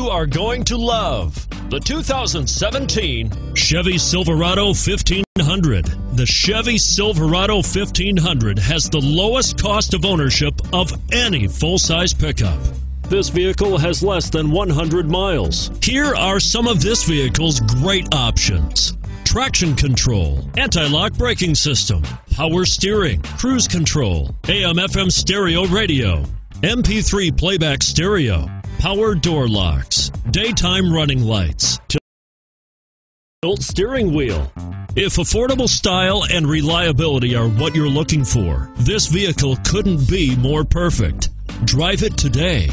you are going to love the 2017 Chevy Silverado 1500. The Chevy Silverado 1500 has the lowest cost of ownership of any full-size pickup. This vehicle has less than 100 miles. Here are some of this vehicle's great options traction control, anti lock braking system, power steering, cruise control, AM FM stereo radio, MP3 playback stereo, power door locks, daytime running lights, tilt steering wheel. If affordable style and reliability are what you're looking for, this vehicle couldn't be more perfect. Drive it today.